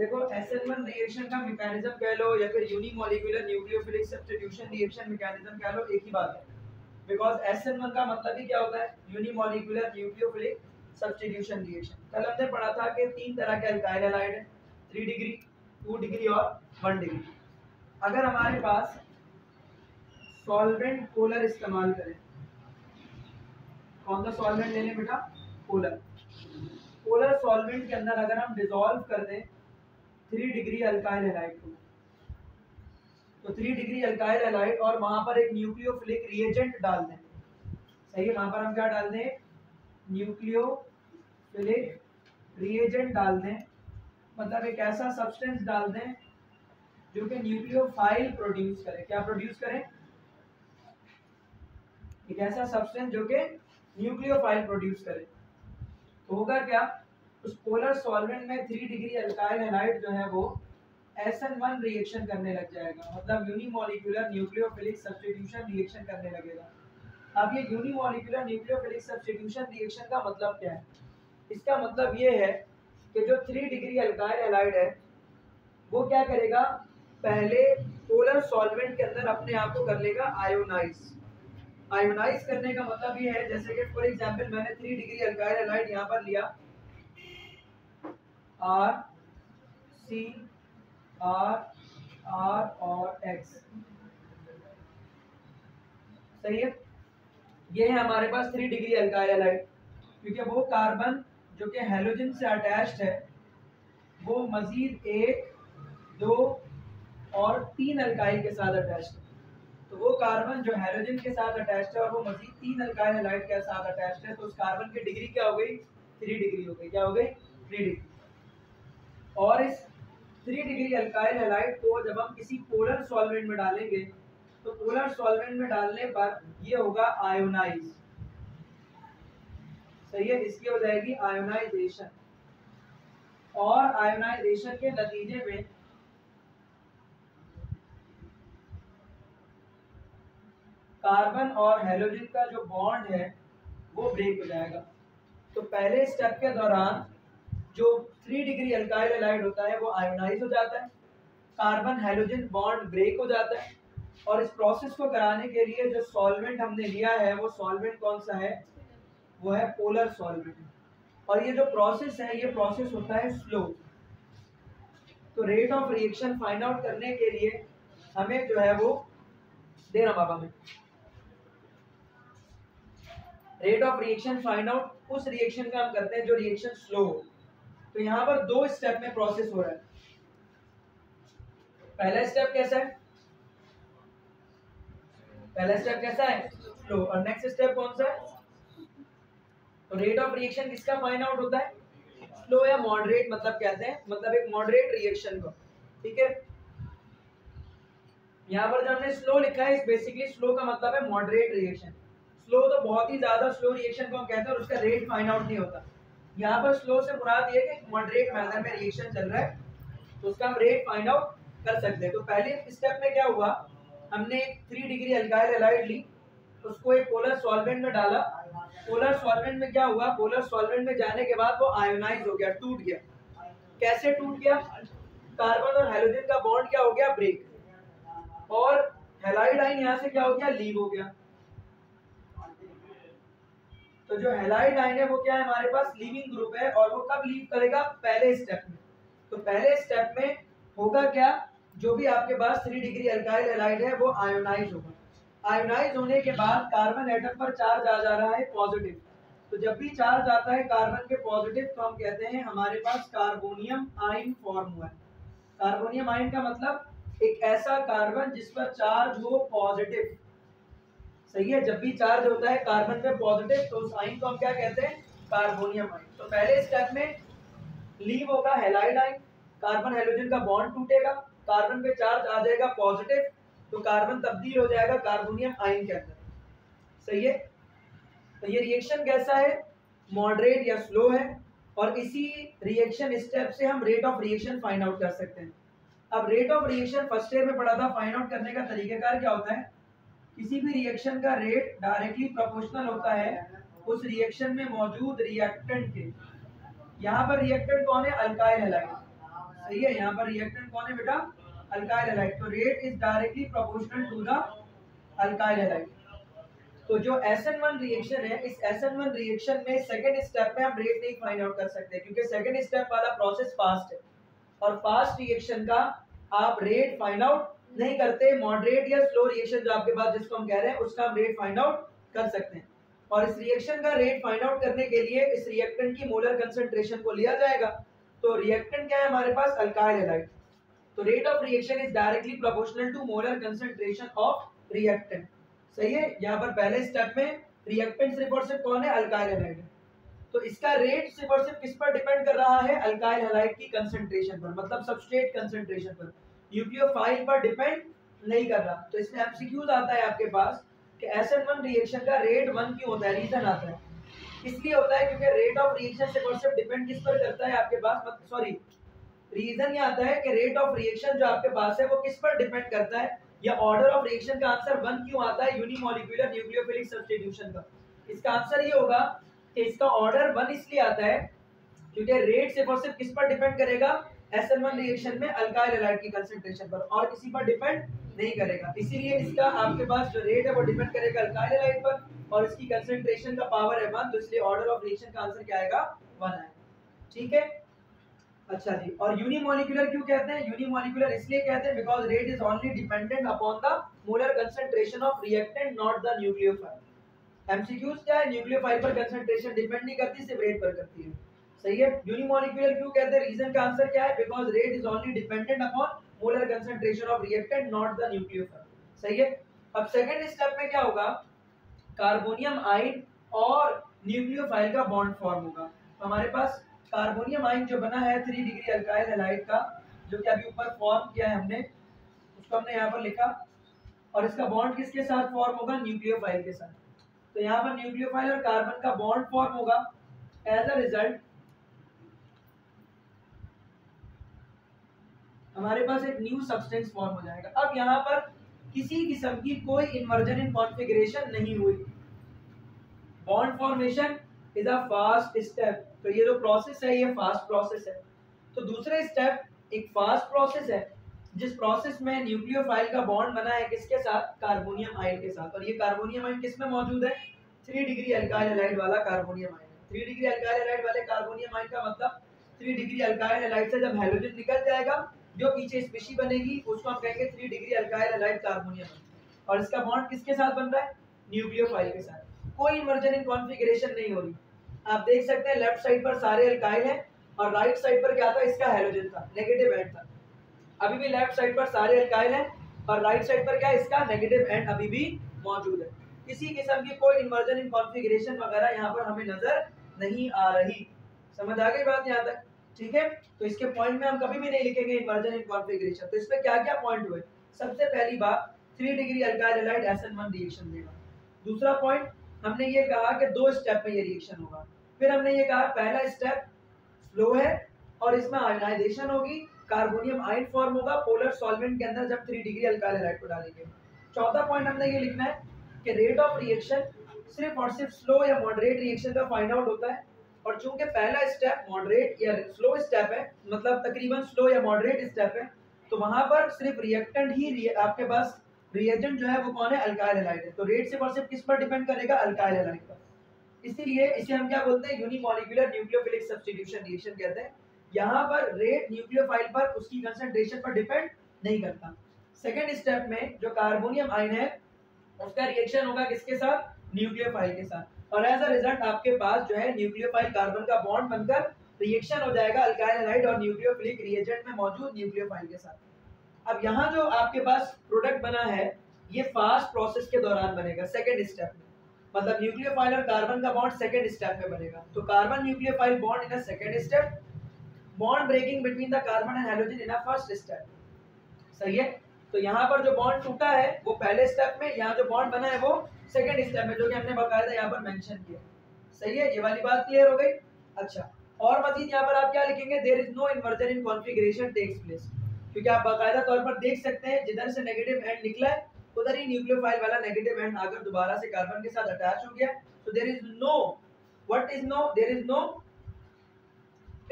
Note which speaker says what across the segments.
Speaker 1: देखो SN1 reaction का mechanism कह लो या फिर unimolecular nucleophilic substitution reaction mechanism कह लो, एक ही बात है। बिकॉज़ SN1 का मतलब ही क्या होता है? यूनिमोलिकुलर न्यूक्लियोफिलिक सब्स्टिट्यूशन रिएक्शन कल हमने पढ़ा था कि तीन तरह के अल्काइल हैलाइड है 3 डिग्री 2 डिग्री और 1 डिग्री अगर हमारे पास सॉल्वेंट पोलर इस्तेमाल करें। कौन सा सॉल्वेंट लेने बेटा? पोलर पोलर सॉल्वेंट के अंदर अगर हम डिसॉल्व कर दें थ्री डिग्री अल्काइल हैलाइड को। तो थ्री डिग्री अल्काइल हैलाइड और वहाँ पर एक न्यूक्लियोफिलिक रिएजेंट डाल दें। सही है, वहाँ पर हम क्या डाल दें? न्यूक्लियोफिलिक रिएजेंट डाल दें। मतलब एक ऐसा सब्सटेंस डाल दें जो कि न्यूक्लियोफाइल प्रोड्यूस करे। क्या प्रोड्यूस करें? एक ऐसा सब्सटेंस जो कि न्यूक्लियोफाइल प्रोड्यूस करे। तो होगा क्या? उस पोलर सॉल्वेंट में थ्री डिग्री अल्काइल हैलाइड जो है वो SN1 रिएक्शन करने लग जाएगा। मतलब यूनिमोलिकुलर न्यूक्लियोफिलिक सब्स्टिट्यूशन रिएक्शन करने लगेगा। अब ये यूनिमोलिकुलर न्यूक्लियोफिलिक सब्स्टिट्यूशन रिएक्शन का मतलब क्या है? इसका मतलब ये है कि जो थ्री डिग्री अल्काइल हैलाइड है, वो क्या करेगा? पहले पोलर सॉल्वेंट के अंदर अपने आप को कर लेगा आयोनाइज आयोनाइज करने का मतलब ये है, जैसे कि फॉर एग्जांपल मैंने थ्री डिग्री अल्काइल हैलाइड यहाँ पर लिया। आर सी आर आर और एक्स सही है? ये है हमारे पास थ्री डिग्री अल्काइल हैलाइड क्योंकि वो कार्बन जो कि हेलोजन से अटैच्ड है, वो मजीद एक, दो और तीन अल्काइल के साथ अटैच्ड है। तो वो कार्बन जो हाइड्रोजन के साथ अटैच्ड है और वो मजीद तीन अल्काइल के साथ अटैच्ड है तो उस कार्बन की डिग्री क्या हो गई? थ्री डिग्री हो गई। क्या हो गई? थ्री डिग्री और इस थ्री डिग्री अल्काइल हैलाइड को जब हम किसी पोलर सॉल्वेंट में डालेंगे तो पोलर सॉल्वेंट में डालने पर ये होगा आयोनाइज सही है, इसकी हो जाएगी आयोनाइजेशन और आयोनाइजेशन के नतीजे में कार्बन और हेलोजन का जो बॉन्ड है, वो ब्रेक हो जाएगा. तो पहले स्टेप के दौरान जो थ्री डिग्री अल्काइल एलाइड होता है, वो आयोनाइज हो जाता है कार्बन हेलोजन बॉन्ड ब्रेक हो जाता है, और इस प्रोसेस को कराने के लिए जो सॉल्वेंट हमने लिया है, वो सॉल्वेंट कौन सा है? वो है पोलर सॉल्वेंट और ये जो प्रोसेस है, ये प्रोसेस होता है स्लो तो rate of reaction find out करने के लिए हमें जो है वो दे रहा बाबा में। Rate of reaction find out उस रिएक्शन का हम करते हैं जो रिएक्शन स्लो हो। तो यहाँ पर दो स्टेप में प्रोसेस हो रहा है। पहला स्टेप कैसा है? पहला स्टेप कैसा है? स्लो और नेक्स्ट स्टेप कौन सा है? तो रेट ऑफ़ रिएक्शन किसका फाइंड आउट होता है? स्लो या मॉडरेट मतलब कहते हैं? मतलब एक मॉडरेट रिएक्शन को। ठीक है? यहाँ पर जो हमने स्लो लिखा है बेसिकली स्लो का मतलब है मॉडरेट रिएक्शन स्लो तो बहुत ही ज़्यादा स्लो रिएक्शन को हम कहते हैं और उसका रेट फाइंड आउट नहीं होता। यहाँ पर स्लो से मुराद ये कि मॉडरेट मैनर में रिएक्शन चल रहा है तो उसका हम रेट फाइंड आउट कर सकते हैं। तो पहले स्टेप में क्या हुआ? हमने एक थ्री डिग्री अल्काइल एलाइड ली, उसको एक पोलर सॉल्वेंट में डाला। पोलर सॉल्वेंट में क्या हुआ? पोलर सॉल्वेंट में जाने के बाद वो आयोनाइज हो गया, टूट गया। कैसे टूट गया? कार्बन और हाइड्रोजन का बॉन्ड क्या हो गया? ब्रेक और हेलाइड आइन यहाँ से क्या हो गया? लीव हो गया। तो जो हेलाइड आइन है, वो क्या है हमारे पास? लीविंग ग्रुप है और वो कब लीव करेगा? पहले स्टेप में। तो पहले स्टेप में होगा क्या? जो भी आपके पास थ्री डिग्री अल्काइल हेलाइड है, वो आयोनाइज होगा। आयोनाइज होने के बाद कार्बन एटम पर चार्ज आ जा रहा है पॉजिटिव तो जब भी चार्ज आता है कार्बन के पॉजिटिव तो हम कहते हैं हमारे पास कार्बोनियम आइन फॉर्म हुआ है। कार्बोनियम आइन का मतलब एक ऐसा कार्बन जिस पर चार्ज हो पॉजिटिव सही है, जब भी चार्ज होता है कार्बन पे पॉजिटिव तो उस आइन को हम क्या कहते हैं? कार्बोनियम आइन तो पहले स्टेप में लीव होगा हेलाइड आइन कार्बन हेलोजन का बॉन्ड टूटेगा कार्बन पे चार्ज आ जाएगा पॉजिटिव तो कार्बन तब्दील हो जाएगा कार्बोनियम आइन के अंदर. सही है? तो ये रिएक्शन कैसा है? मॉडरेट या स्लो है, और इसी रिएक्शन स्टेप से हम rate of reaction find out कर सकते हैं. अब rate of reaction first year में पढ़ा था फाइंड आउट करने का तरीकेकार क्या होता है? किसी भी रिएक्शन का रेट डायरेक्टली प्रोपोर्शनल होता है, उस रिएक्शन में मौजूद रिएक्टेंट के। यहाँ पर रिएक्टेंट कौन है? अल्काइल हैलाइड सही है, यहाँ पर रिएक्टेंट कौन है बेटा? अल्काइल हैलाइड तो rate is directly proportional to the alkyl halide तो जो SN1 रिएक्शन है, इस SN1 रिएक्शन में सेकंड स्टेप में हम रेट नहीं फाइंड आउट कर सकते, क्योंकि सेकंड स्टेप वाला प्रोसेस फास्ट है। और फास्ट रिएक्शन का आप रेट फाइंड आउट नहीं करते मॉडरेट या स्लो रिएक्शन जो आपके पास जिसको हम कह रहे हैं, उसका हम रेट फाइंड आउट कर सकते हैं। और इस रिएक्शन का रेट फाइंड आउट करने के लिए इस रिएक्टेंट की मोलर कंसंट्रेशन को लिया जाएगा। तो रिएक्टेंट क्या है हमारे पास? अल्काइल हैलाइड तो rate of reaction is directly proportional to molar concentration of reactant सही है? यहाँ पर पहले स्टेप में रिएक्टेंट सिर्फ़ और सिर्फ़ कौन है? अल्काइल हैलाइड तो इसका रेट सिर्फ़ और सिर्फ़ किस पर डिपेंड कर रहा है? अल्काइल हैलाइड की कंसंट्रेशन पर मतलब सबस्ट्रेट कंसंट्रेशन पर। न्यूक्लियोफाइल पर डिपेंड नहीं कर रहा। तो इसमें एमसीक्यूज आता है आपके पास कि SN1 रिएक्शन का रेट वन क्यों होता है? रीजन आता है। इसलिए होता है क्योंकि रेट ऑफ़ रिएक्शन से कॉन्सेप्ट डिपेंड किस पर करता है आपके पास? सॉरी रीजन ये आता है कि रेट ऑफ़ रिएक्शन जो आपके पास है वो किस पर डिपेंड करता है? या ऑर्डर ऑफ़ रिएक्शन का आंसर वन क्यों आता है? यूनिमोलिकुलर न्यूक्लियोफिलिक सब्स्टिट्यूशन का। इसका आंसर ये होगा कि इसका ऑर्डर वन इसलिए आता है क्योंकि रेट और सिर्फ़ किस पर डिपेंड करेगा? SN1 रिएक्शन में अल्काइल हैलाइड की कंसंट्रेशन पर, और किसी पर डिपेंड नहीं करेगा। इसीलिए इसका आपके पास जो रेट है, वो डिपेंड करेगा अल्काइल हैलाइड पर, और इसकी कंसंट्रेशन का पावर है वन तो इसलिए ऑर्डर ऑफ़ रिएक्शन का आंसर क्या आएगा? वन आएगा। ठीक है? अच्छा जी, और यूनिमोलिकुलर क्यों कहते हैं? यूनिमोलिकुलर इसलिए कहते हैं because rate is only dependent upon the molar concentration of reactant not the nucleophile MCQs क्या है? न्यूक्लियोफाइल पर कंसंट्रेशन डिपेंड नहीं करती, सिर्फ़ रेट पर करती है। सही है? यूनिमोलिकुलर क्यों कहते हैं? रीजन का आंसर क्या है? Because rate is only dependent upon molar concentration of reactant not the nucleophile सही है? अब सेकंड स्टेप में क्या होगा? कार्बोनियम आयन और न्यूक्लियोफाइल का बॉन्ड फॉर्म होगा। तो हमारे पास कार्बोनियम आयन जो बना है थ्री डिग्री अल्काइल हैलाइड का, जो कि अभी ऊपर फॉर्म किया है हमने, उसको हमने यहाँ पर लिखा। और इसका बॉन्ड किसके साथ फॉर्म होगा? न्यूक्लियोफाइल के साथ। तो यहाँ पर न्यूक्लियोफाइल और कार्बन का बॉन्ड फॉर्म होगा। एज अ रिज़ल्ट हमारे पास एक न्यू सब्सटेंस फॉर्म हो जाएगा। अब यहाँ पर किसी किस्म की कोई इन्वर्जन इन कॉन्फ़िगरेशन नहीं हुई। Bond formation is a fast step तो ये जो प्रोसेस है, ये फास्ट प्रोसेस है। तो दूसरे स्टेप एक फास्ट प्रोसेस है, जिस प्रोसेस में न्यूक्लियोफाइल का बॉन्ड बना है किसके साथ? कार्बोनियम आयन के साथ। और ये कार्बोनियम आयन किसमें मौजूद है? थ्री डिग्री अल्काइल हैलाइड वाला carbonium ion three degree alkyl halide वाले कार्बोनियम आयन का मतलब थ्री डिग्री अल्काइल हैलाइड से जब हाइड्रोजन निकल जाएगा जो पीछे स्पेशी बनेगी, उसको हम कहेंगे three degree alkyl halide carbonium और इसका बॉन्ड किसके साथ बन रहा है? न्यूक्लियोफाइल के साथ। कोई इमर्जन इन कॉन्फ़िगरेशन नहीं हो रही। आप देख सकते हैं लेफ़्ट साइड पर सारे अल्काइल हैं और राइट साइड पर क्या था? इसका हेलोजन था नेगेटिव एंड था। अभी भी लेफ़्ट साइड पर सारे अल्काइल हैं और राइट साइड पर क्या इसका? नेगेटिव एंड अभी भी मौजूद है। किसी किस्म की कोई इन्वर्जन इन कॉन्फ़िगरेशन वगैरह यहाँ पर हमें नज़र नहीं आ रही। समझ आ गई बात यहाँ तक? ठीक है? तो इसके पॉइंट में हम कभी भी नहीं लिखेंगे इन्वर्जन इन कॉन्फ़िगरेशन तो इसमें क्या क्या पॉइंट हुए? सबसे पहली बात three degree alkyl halide SN1 reaction देगा। दूसरा पॉइंट हमने ये कहा कि दो स्टेप में ये रिएक्शन होगा। फिर हमने ये कहा, पहला स्टेप स्लो है और इसमें आयनाइजेशन होगी कार्बोनियम आयन फॉर्म होगा पोलर सॉल्वेंट के अंदर जब थ्री डिग्री अल्काइल हैलाइड को डालेंगे। चौथा पॉइंट हमने ये लिखना है कि रेट ऑफ़ रिएक्शन सिर्फ़ और सिर्फ़ स्लो या मॉडरेट रिएक्शन का फाइंड आउट होता है। और चूँकि पहला स्टेप मॉडरेट या स्लो स्टेप है मतलब तकरीबन स्लो या मॉडरेट स्टेप है तो वहाँ पर सिर्फ़ रिएक्टेंट ही आपके पास रिएजेंट जो है वो कौन है? अल्काइल हैलाइड है। तो रेट सिर्फ़ और सिर्फ़ किस पर डिपेंड करेगा? अल्काइल हैलाइड पर। इसीलिए इसे हम क्या बोलते हैं? यूनिमोलिकुलर न्यूक्लियोफिलिक सब्स्टिट्यूशन रिएक्शन कहते हैं। यहाँ पर रेट न्यूक्लियोफाइल पर उसकी कंसंट्रेशन पर डिपेंड नहीं करता। सेकेंड स्टेप में जो कार्बोनियम आयन है उसका रिएक्शन होगा किसके साथ? न्यूक्लियोफाइल के साथ। और एज अ रिज़ल्ट आपके पास जो है न्यूक्लियोफाइल कार्बन का बॉन्ड बनकर रिएक्शन हो जाएगा अल्काइल और न्यूक्लियोफिलिक रिएजेंट में मौजूद न्यूक्लियोफाइल के साथ। अब यहाँ जो आपके पास प्रोडक्ट बना है, ये फास्ट प्रोसेस के दौरान बनेगा सेकेंड स्टेप में। मतलब न्यूक्लियोफाइल और कार्बन का बॉन्ड सेकेंड स्टेप में बनेगा। तो carbon nucleophile bond in a second step bond breaking between the carbon and hydrogen in a first step सही है? तो यहाँ पर जो बॉन्ड टूटा है, वो पहले स्टेप में, यहाँ जो बॉन्ड बना है, वो सेकेंड स्टेप में, जो कि हमने बकायदा यहाँ पर मेंशन किया। सही है? ये वाली बात क्लियर हो गई? अच्छा और मजीद यहाँ पर आप क्या लिखेंगे? There is no inversion in configuration takes place क्योंकि आप बाकायदा तौर पर देख सकते हैं, जिधर से नेगेटिव एंड निकला है, उधर ही न्यूक्लियोफाइल वाला नेगेटिव एंड आकर दोबारा से कार्बन के साथ अटैच हो गया। तो there is no what is no there is no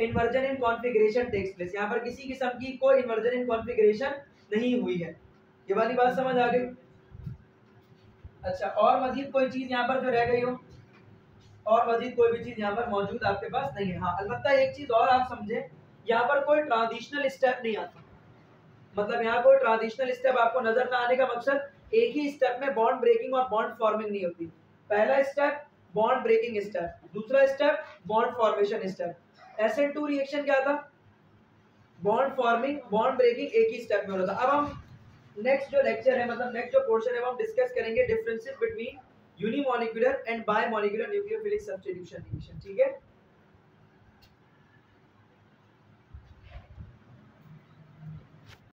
Speaker 1: inversion in configuration takes place यहाँ पर किसी किस्म की कोई इन्वर्जन इन कॉन्फ़िगरेशन नहीं हुई है। ये वाली बात समझ आ गई। अच्छा और मजीद कोई चीज़ यहाँ पर जो रह गई हो? और मजीद कोई भी चीज़ यहाँ पर मौजूद आपके पास नहीं है। हाँ अलबत्ता एक चीज़ और आप समझे, यहाँ पर कोई ट्रांजिशनल स्टेप नहीं आता। मतलब यहाँ कोई ट्रांजिशनल स्टेप आपको नज़र ना आने का मकसद एक ही स्टेप में बॉन्ड ब्रेकिंग और बॉन्ड फॉर्मिंग नहीं होती। पहला स्टेप बॉन्ड ब्रेकिंग स्टेप दूसरा step bond formation step S two reaction क्या था? बॉन्ड फॉर्मिंग बॉन्ड ब्रेकिंग एक ही स्टेप में होता था। अब हम नेक्स्ट जो लेक्चर है मतलब नेक्स्ट जो पोर्शन है, वो हम डिस्कस करेंगे differences between unimolecular and bimolecular nucleophilic substitution reaction ठीक है?